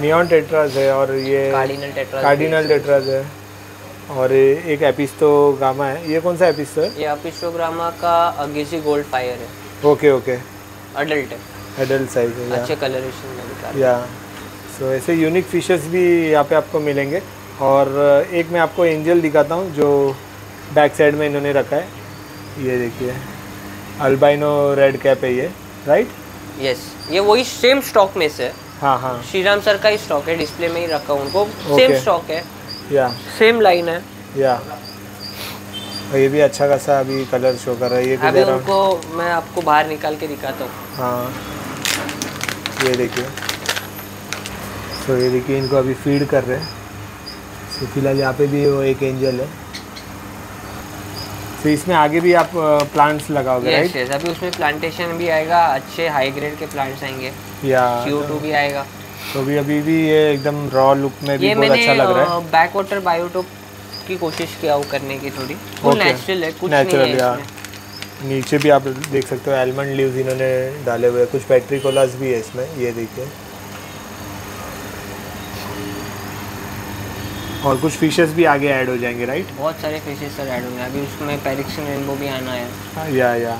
नियॉन टेट्राज है और ये कार्डिनल टेट्रा कार्डिनल टेट्राज है। और एक एपिस्तो गामा है। ये कौन सा एपिस्टो है? ये अपिस्टोग्रामा का अगेसी गोल्ड फायर है। ओके ओके अडल्ट है। एडल्ट साइज़ है अच्छे कलरेशन में या सो ऐसे यूनिक फिशेस भी यहाँ पे आपको मिलेंगे। और एक मैं आपको एंजल दिखाता हूँ जो बैक साइड में इन्होंने रखा है। ये देखिए अल्बाइनो रेड कैप है ये राइट यस ये वही सेम स्टॉक में से। है हाँ। हाँ श्रीराम सर का ही स्टॉक है डिस्प्ले में ही रखा उनको। सेम स्टॉक है। या सेम लाइन है। या और ये भी अच्छा खासा अभी कलर शो कर रहा है। ये अभी उनको मैं आपको बाहर निकाल के दिखाता हूँ। हाँ। ये देखिए। तो ये देखिए इनको अभी फ़ीड कर रहे हैं। तो फ़िलहाल यहाँ पे भी वो एक एंजल है। तो इसमें आगे भी आप प्लांट्स लगाओगे यस राइट यस अभी उसमें प्लांटेशन भी आएगा अच्छे हाई ग्रेड के प्लांट्स आएँगे। या CO2 तो, भी आएगा। तो भी अभी भी ये एकदम रॉ लुक में भी बहुत अच्छा लग रहा है। बैक वाटर बायोटोप की कोशिश किया हूँ करने की थोड़ी। वो नेचुरल है कुछ नहीं है। नीचे भी आप देख सकते हो एलमंड लीव्स इन्होंने डाले हुए हैं। कुछ पेट्रिकोलास भी है इसमें ये देखिए। और कुछ फिशेस भी आगे ऐड हो जाएँगे राइट बहुत सारे फिशेस सर ऐड होंगे अभी उसमें पेरिक्सन रेनबो भी आना है। या या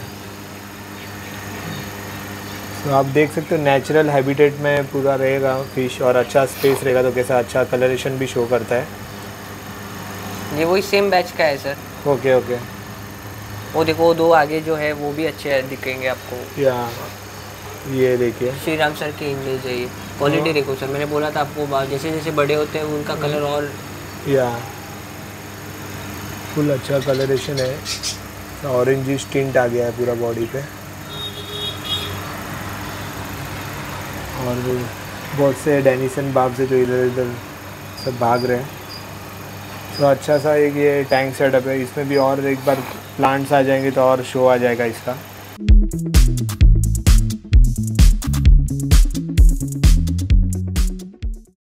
तो आप देख सकते हो नेचुरल हैबिटेट में पूरा रहेगा फ़िश और अच्छा स्पेस रहेगा तो कैसा अच्छा कलरेशन भी शो करता है। ये वही सेम बैच का है सर ओके ओके वो देखो दो आगे जो है वो भी अच्छे दिखेंगे आपको। या ये देखिए। श्री राम सर की इमेज है ये। क्वालिटी देखो सर मैंने बोला था आपको जैसे जैसे बड़े होते हैं उनका कलर और या। फुल अच्छा कलरेशन है। ऑरेंज टिंट आ गया है पूरा बॉडी पे। और बहुत से डेनिसन बाग से जो इधर इधर सब भाग रहे हैं। तो अच्छा सा एक ये टैंक सेटअप है। इसमें भी और एक बार प्लांट्स आ जाएँगे तो और शो आ जाएगा इसका।